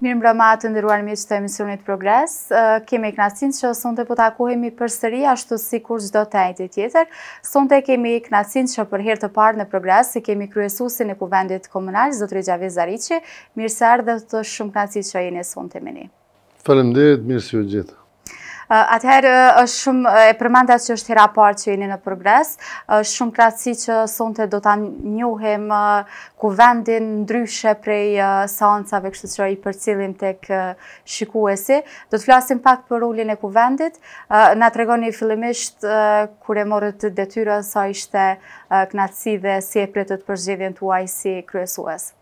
Mirëmbrëma të nderuar miq të emisionit Progres. Kemi kënaqësinë që sonte po takohemi përsëri ashtu sikur çdo të enjte tjetër. Sonte kemi kënaqësinë që për herë të parë në Progres e kemi kryesuesin e Kuvendit Komunal, zotëri Xhavit Zariqi. Mirë se erdhët, është shumë kënaqësi që jeni sonte me ne. Faleminderit, mirë se ju gjeta. Atëherë është shumë e përmenda që është hera parë që jeni në progres, është shumë kënaqësi që sonte do ta njohim kuvendin ndryshe prej seancave kështu që i përcjellim tek shikuesi. Do të flasim pak për rolin e kuvendit, na tregoni fillimisht kur e morët detyrën sa ishte kënaqësi dhe si e pritët për zgjedhjen tuaj si kryesues.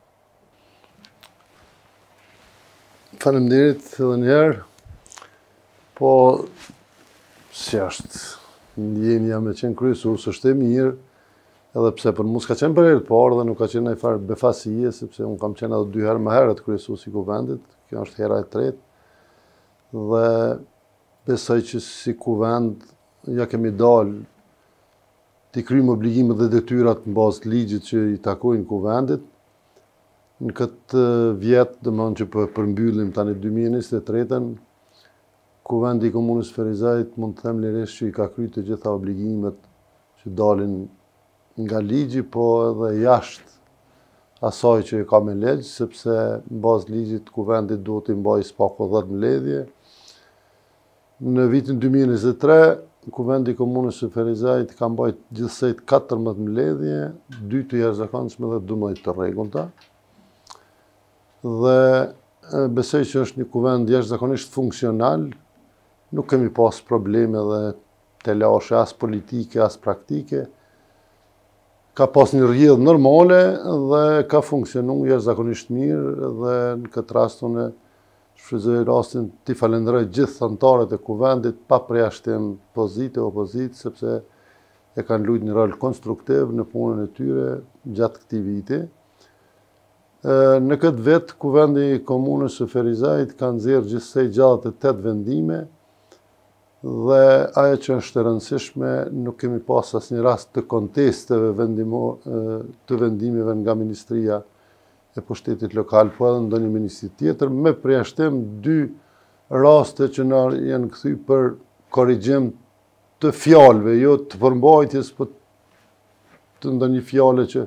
Faleminderit edhe një herë. Po si është ndjenja me qenë kryesues është e mirë, edhe pse për mua s'ka qenë për herë të parë dhe nuk ka qenë ajo farë befasie, sepse unë kam qenë edhe dy herë më herët kryesues i kuvendit, kjo është hera e tretë. Dhe besoj që si kuvend ja kemi dalë T'i kryjmë obligimet dhe detyrat në bazë ligjit që i takojnë Kuvendit. Në këtë vit, domethënë që po e përmbyllim tani 2023-ën, Kuvendi i Komunës Ferizajt mund të them lirisht që i ka kry të gjitha obligimet që dalin nga ligji, po edhe jashtë asaj që i ka me ligj, sepse në bazë ligjit Kuvendi duhet t'i mbajë së paku 10 mbledhje, Në vitin 2023, Kuvendi i Komunës së Ferizajt ka mbajt gjithsejt 14 mbledhje, 2 të jashtëzakonshme dhe 12 të rregullta. Dhe besoj që është një kuvend jashtëzakonisht funksional, nuk kemi pas probleme dhe telashe as politike, as praktike. Ka pas një rrjedhë normale dhe ka funksionu jashtëzakonisht mirë dhe në këtë rast unë Shfrytëzoj rastin t'i falënderoj gjithë anëtarët e Kuvendit pa përjashtim pozitë e opozitë sepse e kanë lujt një rol konstruktiv në punën e tyre gjatë këtij viti. Në këtë vit Kuvendi i Komunës së Ferizajt ka nxjerrë gjithsej 68 vendime dhe ajo që është e rëndësishme nuk kemi pas asnjë rast të kontesteve domethënë të vendimeve nga Ministria e pushtetit lokal, po edhe ndonjë ministri tjetër, me përjashtim dy raste që na janë kthy për korrigjim të fjalëve, jo të përmbajtjes, po të ndonjë fjale që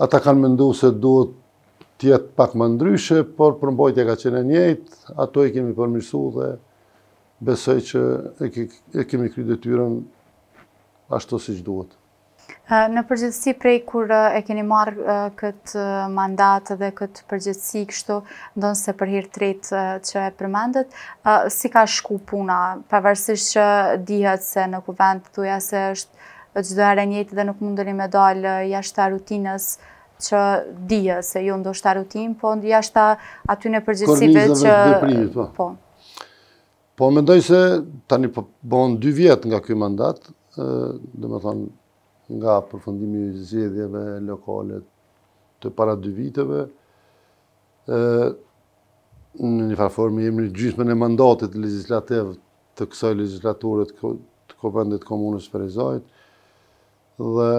ata kanë mendu se duhet të jetë pak më ndryshe, por përmbajtja ka qenë e njëjtë, ato i kemi përmirësu dhe besoj që e kemi kry detyrën ashtu siç duhet. Në përgjegjësi prej kur e keni marrë këtë mandat dhe këtë përgjegjësi kështu, ndonëse për herë të tretë që e përmendet, si ka shku puna? Pavarësisht që dihet se në Kuvend thuja se është çdo herë e njëjtë dhe nuk mundeni me dalë jashta rutinës që dihet se jo ndoshta rutinë, po jashta atyne përgjegjësive që... Kornizave të veprimit, po. Po mendoj se tani po bon dy vjet nga ky mandat, domethënë nga përfundimi i zgjedhjeve lokale të para dy viteve, në njëfarë forme jemi në gjysmën e mandatit legjislativ të kësaj legjislature të kuvendit të komunës së Ferizajt, dhe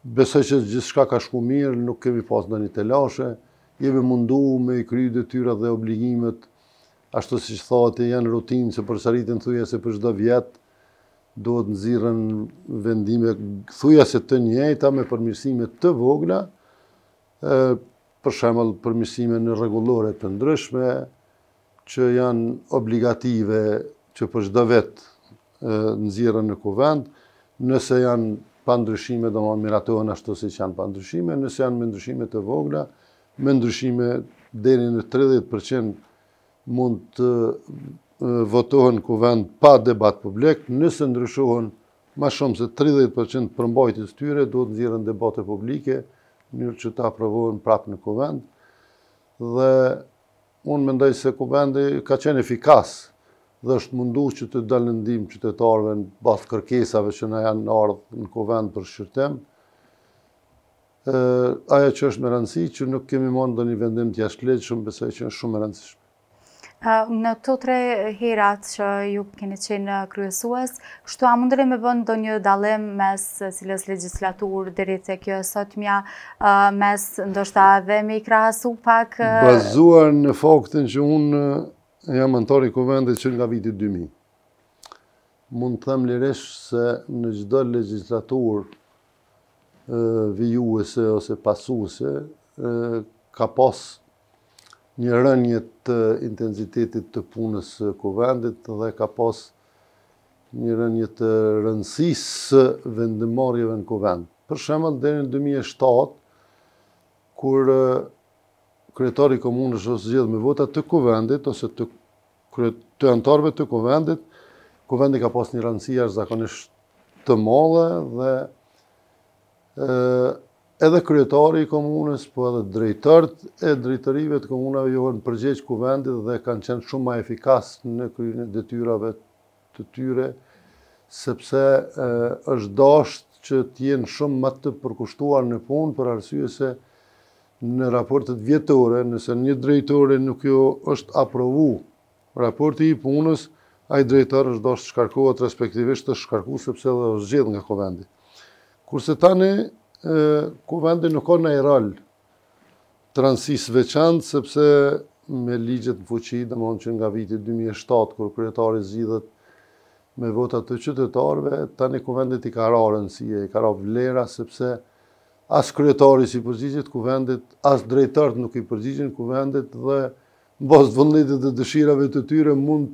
Besoj që gjithçka ka shku mirë, nuk kemi pas ndonjë telashe, jemi mundu me i kry detyrat dhe obligimet, ashtu siç thuhet, janë rutinë që përsëriten thuajse për çdo vjet, duhet nxirren vendime thuajse të njëjta me përmirësime të vogla, për shembull përmirësime në rregullore të ndryshme, që janë obligative që për çdo vit nxirren në Kuvend, nëse janë pa ndryshime, do miratohen ashtu siç janë pa ndryshime, nëse janë me ndryshime të vogla, me ndryshime deri në 30% mund të votohen kuvend pa debat publik, nëse ndryshohen ma shumë se 30% përmbajtjes së tyre, duhet nxirren debate publike, mënyrë që të aprovohen prapë në kuvend, dhe Unë mendoj se Kuvendi ka qenë efikas dhe është mundu që të dalë në ndihmë qytetarëve në bazë të kërkesave që na janë ardhë në Kuvend për shqyrtim. Ajo që është me rëndësi që nuk kemi marrë ndonjë vendim të jashtëligjshëm, besoj që është shumë e rëndësishme. Në këto tre herat që ju keni qenë kryesues, kështu a mundeni me bë ndonjë dallim mes secilës legjislaturë deri te kjo e sotmja, mes ndoshta dhe me i krahasu pak... Bazuar në faktin që unë jam anëtar i kuvendit që nga viti 2000. Mund të them lirisht se në çdo legjislaturë vijuese ose pasuese ka pas një rënie të intensitetit të punës së Kuvendit dhe ka pas një rënie të rëndësisë së vendimmarrjeve në Kuvend. Për shembull, deri në 2007, kur kryetari i komunës është zgjedhë me vota të Kuvendit ose të të anëtarëve të Kuvendit, Kuvendi ka pas një rëndësi jashtëzakonisht të madhe dhe Edhe kryetari i komunës, po edhe drejtorët e drejtorive të komunave ju kanë përgjegj Kuvendit dhe kanë qenë shumë ma efikas në kryerjen e detyrave të tyre, sepse është dashtë që të jenë shumë më të përkushtuar në punë për arsye se në raportet vjetore, nëse një drejtori nuk ju është aprovu raporti i punës, ai drejtor është dashtë të shkarkohet respektivisht është shkarku sepse dhe është zgjedh nga Kuvendi. Kurse tani Kuvendi nuk ka naj rol të rëndësisë së veçantë sepse me ligjet në fuqi, domethënë që nga viti 2007, kur kryetari zgjidhet me vota të qytetarve, tani Kuvendit i ka ra rëndësia, i ka ra vlera, sepse as kryetari s'i përgjigjet Kuvendit, as drejtorët nuk i përgjigjen Kuvendit dhe Në bazë vullnetit dhe dëshirave të tyre mund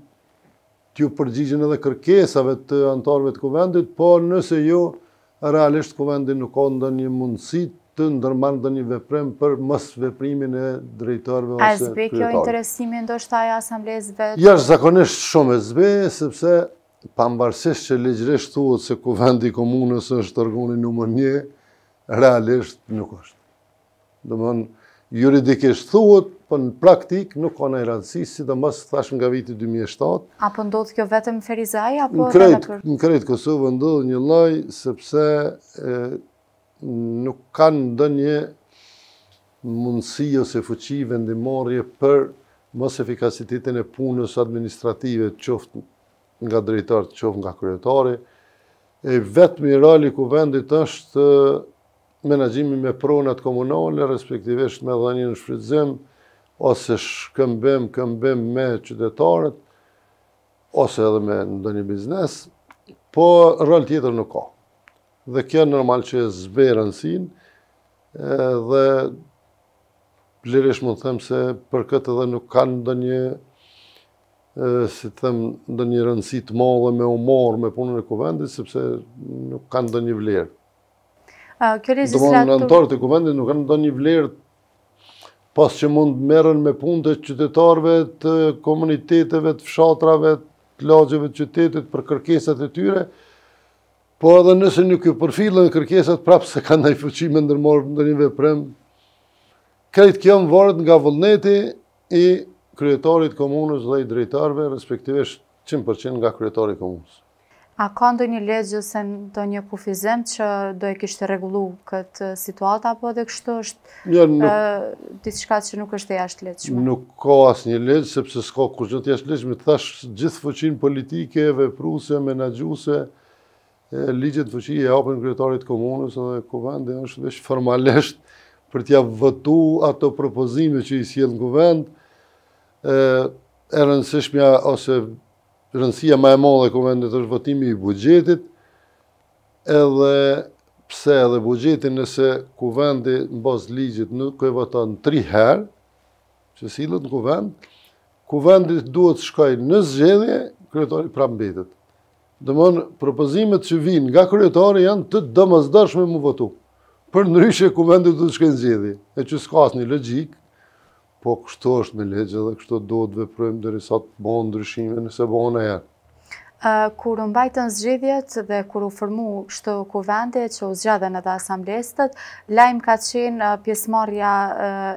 t'ju përgjigjen edhe kërkesave të anëtarëve të Kuvendit, por nëse jo, realisht Kuvendi nuk ka ndonjë mundësi të ndërmarrë ndonjë veprim për mosveprimin e drejtorëve ose kryetarëve. A e zbeh kjo interesimin ndoshta e asambleistëve? Jashtëzakonisht shumë e zbeh, sepse pavarësisht që ligjërisht thuhet se Kuvendi i Komunës është organi numër një, realisht nuk është. Domethënë, juridikisht thuhet, por në praktikë nuk ka naj rëndësi, sidomos thashë nga viti dy mijë e shtatë. A po ndodh kjo vetëm në Ferizaj apo edhe në krejt? Në krejt Kosovën ndodh njëlloj sepse nuk kanë ndonjë mundësi ose fuqi vendimmarrje për mos efikasitetin e punës administrative qoftë nga drejtorët qoftë nga kryetari, i vetmi rol i Kuvendit është menaxhimi me pronat komunale, respektivisht me dhënien në shfrytëzim, ose shkëmbim, këmbim me qytetarët, ose edhe me ndonjë biznes, po rol tjetër nuk ka. Dhe kjo normal që zbeh rëndësinë, dhe lirisht mund të them se për këtë edhe nuk kanë ndonjë si të them, ndonjë rëndësi të madhe me u marrë me punën e kuvendit sepse nuk kanë ndonjë vlerë. Kjo legjislaturë... Domethënë anëtarët e kuvendit nuk kanë ndonjë vlerë pos që mund të merren me punë të qytetarëve të komuniteteve, të fshatrave, të lagjeve të qytetit për kërkesat e tyre, po edhe nëse nuk ju përfillen kërkesat prapë s'kanë naj fuqi me ndërmarrë ndonjë veprim. Krejt kjo më varet nga vullneti i kryetarit të komunës dhe i drejtorëve, respektivisht 100% nga kryetari i komunës. A ka ndonjë ligj ose ndonjë kufizim që do e kishte rregullu këtë situatë apo edhe kështu është jo, diçka që nuk është e jashtëligjshme? Nuk ka asnjë ligj sepse s'ka kurgjë të jashtëligjshme. Tash gjithë fuqinë politike, vepruese, menaxhuese, ligjet fuqi ia japin kryetarit të komunës dhe kuvendi është veç formalisht për t'ia votu ato propozime që i sjellë në kuvend, e rëndësishmja ose Rëndësia ma e madhe e Kuvendit është votimi i buxhetit, edhe pse edhe buxhetin nëse Kuvendi në bazë ligjit nuk e voton tri herë, që sillet në Kuvend, Kuvendi duhet të shkojë në zgjedhje, kryetari prapë mbetet. Domthonë, propozimet që vijnë nga kryetari janë të domosdoshme me u votu. Përndryshe, Kuvendi duhet të shkojë në zgjedhje, e që s'ka asnjë logjikë, Po kështu është me ligje dhe kështu duhet të veprojmë derisa të bohen ndryshime nëse bohen niherë. Kur u mbajtën zgjedhjet dhe kur u formu kështu kuvendi që u zgjedhën edhe asambleistët, lajm ka qenë pjesëmarrja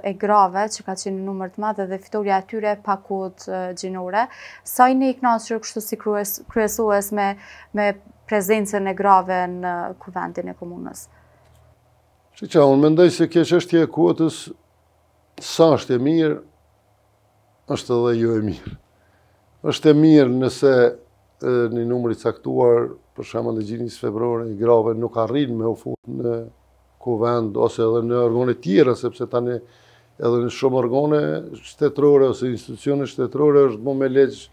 e grave që ka qenë në numër të madh dhe fitorja e tyre pa kuotë gjinore. Sa jeni i kënaqur kështu si kryesues me me prezencën e grave në kuvendin e komunës? Që që, unë mendoj se kjo çështje e kuotës Sa është e mirë, është edhe jo e mirë. është e mirë nëse një numër i caktuar, për shembull në gjinisë femrore, i grave nuk arrin me u fut në kuvend ose edhe në organe tjera, sepse tani edhe në shumë organe shtetërore ose institucione shtetërore është bo me ligj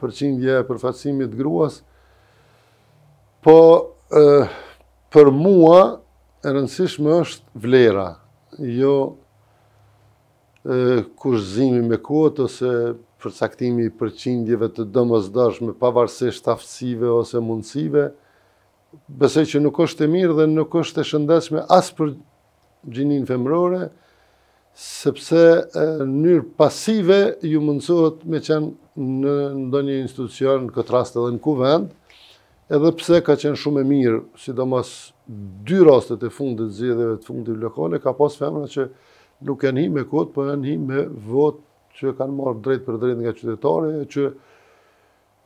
përqindje e përfaqësimit gruas. Po, Për mua e rëndësishme është vlera, jo kushtëzimi me kuotë ose përcaktimi i përqindjeve të domosdoshme pavarësisht aftësive ose mundësive, besoj që nuk është e mirë dhe nuk është e shëndetshme as për gjininë femrore, sepse në mënyrë pasive ju mundësohet me qenë në ndonjë institucion, në këtë rast edhe në kuvend, edhe pse ka qenë shumë e mirë, sidomos dy rastet e fundit të zgjedhjeve të fundit lokale, ka pas femra që nuk janë hi me kuotë, po janë hi me vota që kanë marrë drejtpërdrejt nga qytetari, që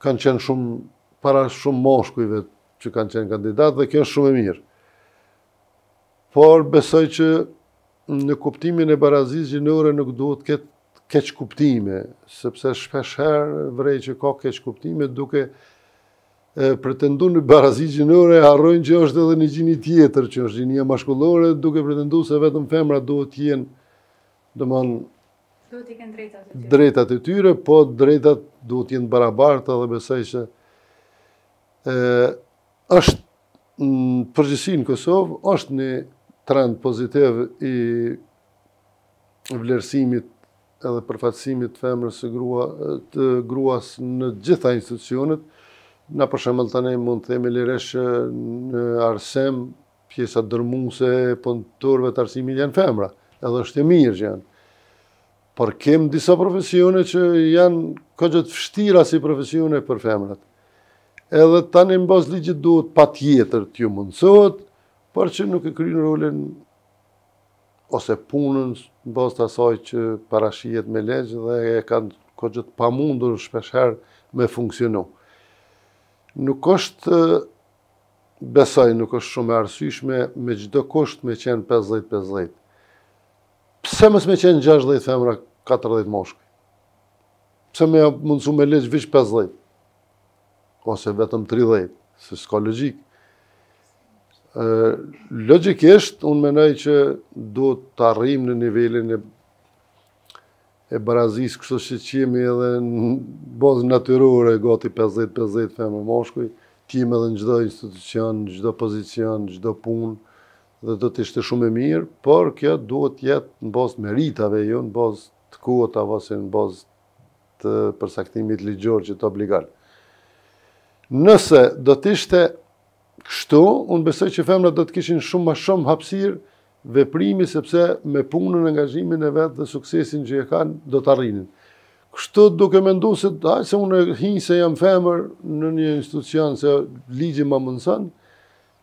kanë qenë shumë para shumë mashkujve që kanë qenë kandidat dhe kjo është shumë e mirë. por besoj që në kuptimin e barazisë gjinore nuk duhet të ketë keqkuptime, sepse shpesh herë vrej që ka keqkuptime duke pretendu në barazi gjinore, harrojnë që është edhe një gjini tjetër, që është gjinia mashkullore, duke pretendu se vetëm femra duhet t'jenë, domethënë, duhet t'jenë drejtat e tyre. Drejtat e tyre, po drejtat duhet t'jenë barabarta dhe besoj që e, është Në përgjithësi në Kosovë është një trend pozitiv i vlerësimit edhe përfaqësimit të femrës, grua, të gruas në të gjitha institucionet. Na për shembull tani mund të themi lirisht që në arsim pjesa dërmuese e punëtorëve të arsimit janë femra, edhe është e mirë që janë. Por kem disa profesione që janë koxha të vështira si profesione për femrat. Edhe tani në bazë t'ligjit duhet patjetër të ju mundësohet, por që nuk e kryjnë rolin ose punën në bazë të asaj që parashihet me ligj dhe e kanë koxha të pamundur shpeshherë me funksionu. Nuk është besoj, nuk është shumë e arsyshme me çdo kusht me qenë 50-50. Pse mos me qenë 60 femra, 40 meshkuj? Pse me mundësu me ligj veç 50? Ose vetëm 30, se s'ka logjikë. Logjikisht, unë menoj që do të arrim në nivelin e e barazis, kështu qysh jemi edhe në bazë natyrore, gati 50-50 femra meshkuj, t'jemi edhe në çdo institucion, në çdo pozicion, në çdo punë, dhe do të ishte shumë e mirë, por kjo duhet të jetë në bazë të meritave, jo në bazë të kuotave ose në bazë të përcaktimit ligjor që të obligon. Nëse do të ishte kështu, unë besoj që femrat do të kishin shumë më shumë hapësirë veprimi sepse me punën, angazhimin e vet dhe suksesin që e kanë do të arrinin. Kështu duke menduar se ai se unë hij se jam femër në një institucion se ligji më mundëson,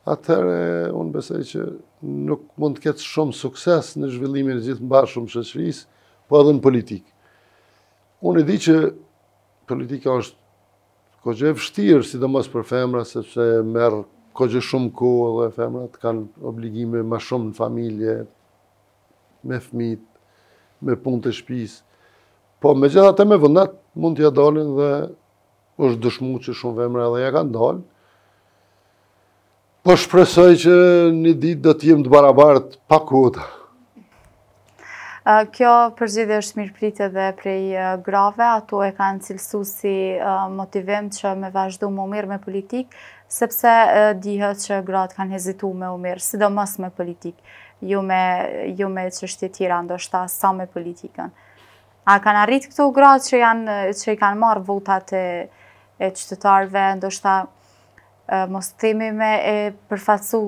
atëherë unë besoj që nuk mund të ketë shumë sukses në zhvillimin e gjithëmbarshëm t'shoqërisë, po edhe në politikë. Unë e di që politika është koxha e vështirë, sidomos për femra, sepse merr koxha shumë kohë dhe femrat kanë obligime ma shumë në familje, me fmijt, me punë të shpisë. Po megjithatë me vullnet mund t'ia dalin dhe është dëshmu që shumë femra edhe ia kanë dalë, Po shpresoj që një ditë do të jemi të barabartë pa kuota. Kjo përzgjedhje është mirëpritë edhe prej grave, ato e kanë cilësu si motivim që me vazhdu me u mirrë me politikë, sepse dihet që gratë kanë hezitu me u mirrë, sidomos me politikë, jo me çështje tjera ndoshta sa me politikën. A kanë arritë këto gra që i kanë marrë votat e qytetarve, ndoshta mos t'themi me e përfaqsu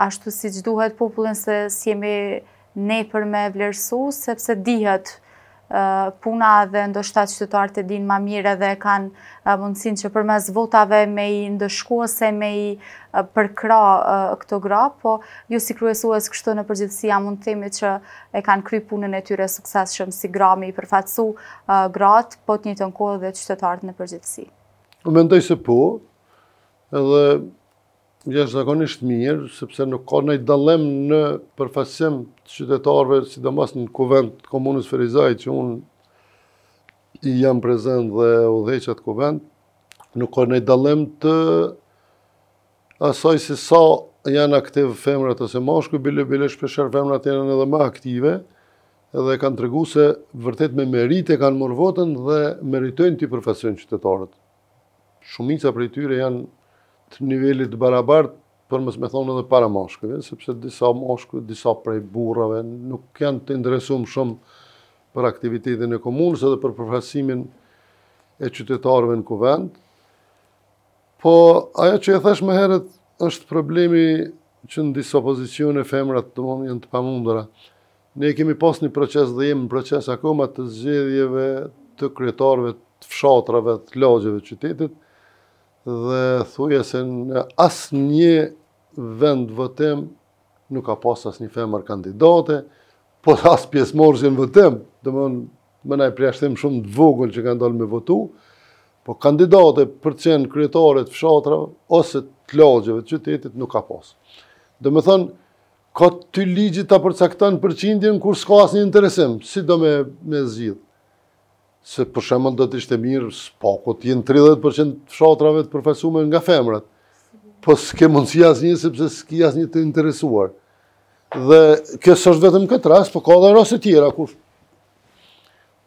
ashtu siç duhet popullin se s'jemi ne për me vlerësu, sepse dihet puna dhe ndoshta qytetarët e dinë ma mirë edhe e kanë mundësinë që përmes votave me i ndëshku ose me i përkrah këto gra, po ju si kryesuese kështu në përgjithësi a mund të themi që e kanë kry punën e tyre suksesshëm si gra me i përfaqsu gratë, po n'të njëjtën kohë edhe qytetarët në përgjithësi. Po mendoj se po, edhe jashtëzakonisht mirë, sepse nuk ka nanji dallim në përfaqësim të qytetarve, sidomos në kuvend të komunës Ferizaj, që unë jam prezent dhe udhëheq at kuvend, nuk ka nanji dallim të Asaj se sa janë aktiv femrat ose mashkujt, bile bile shpeshherë femrat janë edhe më aktive dhe kanë tregu se vërtet me meritë kanë marrë votën dhe meritojnë t'i përfaqsojnë qytetarët. Shumica prej tyre janë të nivelit të barabart, për mos me thënë edhe para mashkujve, sepse disa mashkuj, disa prej burrave, nuk janë të interesum shumë për aktivitetin e komunës edhe për përfaqsimin e qytetarëve në kuvend, Po, ajo që e thash më herët, është problemi që në disa pozicione femrat të mund janë të pamundura. Ne kemi pas një proces dhe jemi në proces akoma të zgjedhjeve të kryetarëve të fshatrave të lagjeve të qytetit dhe thuajse në asnjë vend votim nuk ka pas asnjë femër kandidate, po as pjesëmarrëse në votim, domethënë Me naj përjashtim shumë të vogël që kanë dalë me votu, po kandidate për të qenë kryetare të fshatrave ose të lagjeve të qytetit nuk ka pas. Domethënë, kot ty ligji ta përcakton përqindjen kur s'ka asnjë interesim, si do me, me zgjidhë. Se për shembull do të ishte mirë, s'po, ku të jenë 30% fshatrave të përfaqësuar nga femrat, po s'ke mundësi asnjë, sepse s'ki asnjë të interesuar. Dhe kjo s'është vetëm këtë rast, po ka dhe raste tjera, kur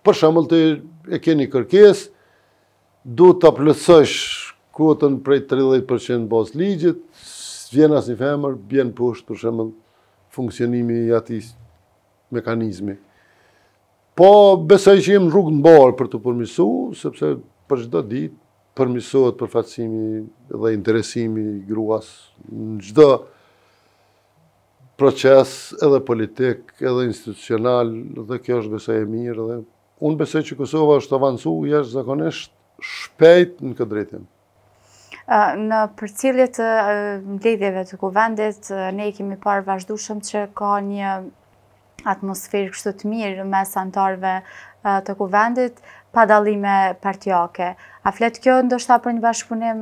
Për shembull ti e ke një kërkesë, duhet ta plotësosh kuotën prej 30% bazë ligjit, s'vjen asnjë femër, bjen poshtë për shembull funksionimi i atij mekanizmi. Po besoj që jemi rrugë të mbarë për t'u përmirësu, sepse për çdo ditë përmirësohet përfaqësimi dhe interesimi i gruas në çdo proces edhe politik, edhe institucional, dhe kjo është besoj e mirë, dhe unë besoj që Kosova është avancu jashtëzakonisht shpejt në këtë drejtim. Në përcjellje të mbledhjeve të kuvendit, ne i kemi parë vazhdushëm që ka një atmosferë kështu të mirë mes anëtarëve të kuvendit pa dallime partiake. A flet kjo ndoshta për një bashkëpunim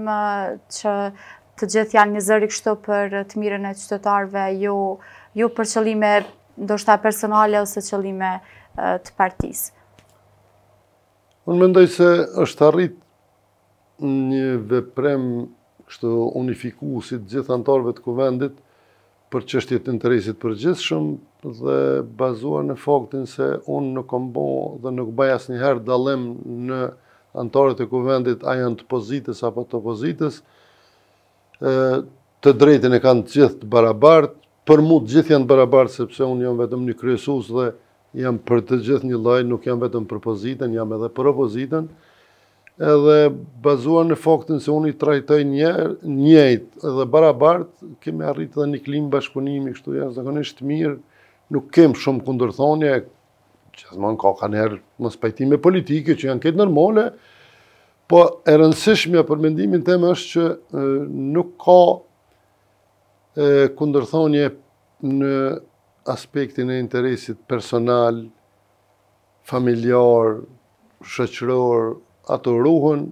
që të gjithë janë një zëri kështu për të mirën e qytetarëve, jo për qëllime ndoshta personale ose qëllime të partisë. Unë mendoj se është arrit një veprim kështu unifikues i të gjithë anëtarëve të Kuvendit për çështje të interesit të përgjithshëm dhe bazuar në faktin se unë nuk kam bë dhe nuk bëj asnjëherë dallim në anëtarët e Kuvendit a janë të pozitës apo të opozitës, të drejtën e kanë të gjithë të barabartë, për mua të gjithë janë të barabartë sepse unë jam vetëm një kryesues dhe jam për të gjithë njëlloj, nuk jam vetëm për pozitën, jam edhe për opozitën. Edhe bazuar në faktin se unë i trajtoj njëjt edhe barabart, kemi arrit edhe një klimë bashkëpunimi kështu jashtëzakonisht të mirë, nuk kem shumë kundërthënie, gjithmonë ka kanjëherë mospajtime politike që janë krejt normale, po e rëndësishmja për mendimin tem është që nuk ka kundërthënie në aspektin e interesit personal, familjar, shoqëror, ato ruhen,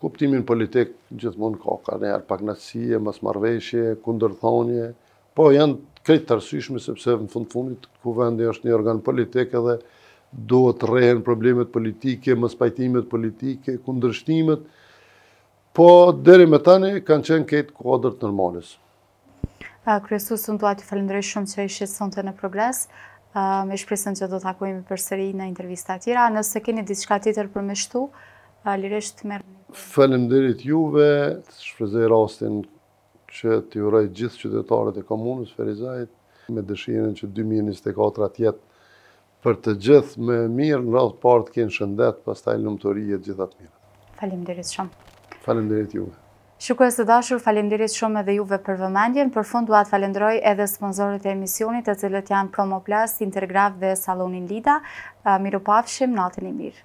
kuptimin politik gjithmonë ka kanjëherë pakënaqësi, mosmarrëveshje, kundërthënie, po janë krejt të arsyeshme, sepse në fund fundit kuvendi është një organ politik edhe duhet të rrihen problemet politike, mospajtimet politike, kundërshtimet, po deri me tani kanë qenë krejt në kuadër të normales. Kryesues unë dua t'ju falënderoj shumë që ishit sonte në Progres me shpresën që do të takohemi përsëri në intervista tjera nëse keni diçka tjetër për me shtu lirisht merë Faleminderit juve shfrytëzoj rastin që t'i uroj gjithë qytetarët e komunës së Ferizajt me dëshirën që 2024 të jetë Për të gjithë më e mirë në radhë parë të kenë shëndet pastaj lumturi e të gjitha të mirat. Faleminderit shumë. Faleminderit juve. Shikues të dashur, faleminderit shumë edhe juve për vëmendjen. Për fund dua të falënderoj edhe sponsorët e emisionit, të cilët janë Promoplast, Intergraf dhe Salloni Lida. Mirupafshim, natën e mirë.